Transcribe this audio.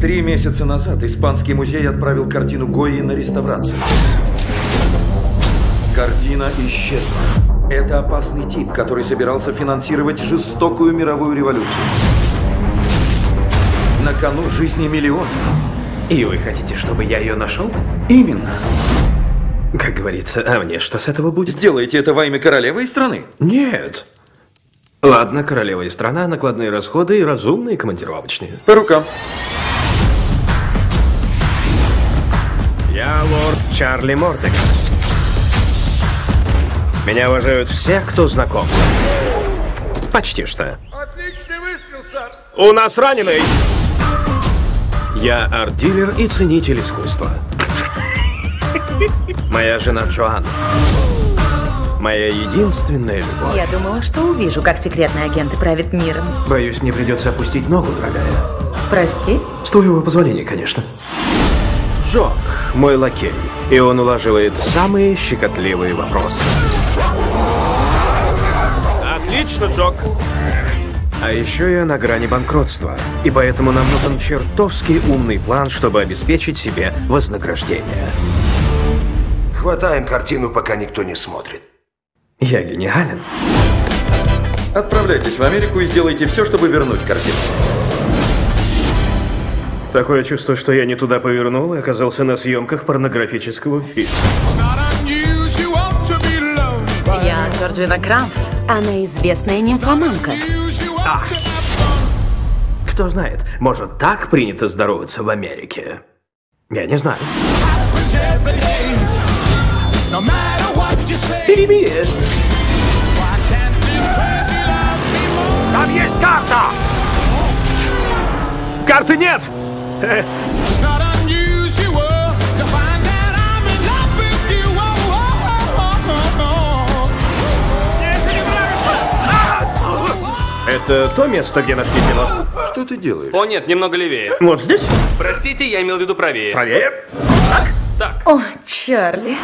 Три месяца назад Испанский музей отправил картину Гойи на реставрацию. Картина исчезла. Это опасный тип, который собирался финансировать жестокую мировую революцию. На кону жизни миллионов. И вы хотите, чтобы я ее нашел? Именно. Как говорится, а мне что с этого будет? Сделайте это во имя королевы и страны. Нет. Ладно, королева и страна, накладные расходы и разумные командировочные. По рукам. Чарли Мордек. Меня уважают все, кто знаком. Почти что. Отличный выстрел, сэр! У нас раненый! Я арт-дилер и ценитель искусства. Моя жена Джоанна. Моя единственная любовь. Я думала, что увижу, как секретные агенты правят миром. Боюсь, мне придется опустить ногу, дорогая. Прости? С твоего позволения, конечно. Джок, мой лакей, и он улаживает самые щекотливые вопросы. Отлично, Джок. А еще я на грани банкротства, и поэтому нам нужен чертовски умный план, чтобы обеспечить себе вознаграждение. Хватаем картину, пока никто не смотрит. Я гениален. Отправляйтесь в Америку и сделайте все, чтобы вернуть картину. Такое чувство, что я не туда повернул и оказался на съемках порнографического фильма. Я Джорджина Крамф. Она известная нимфоманка. Кто знает, может, так принято здороваться в Америке? Я не знаю. Перебей! Там есть карта! Карты нет! Это то место, где нас кинуло. Что ты делаешь? О нет, немного левее. Вот здесь? Простите, я имел в виду правее. Правее. О, Чарли.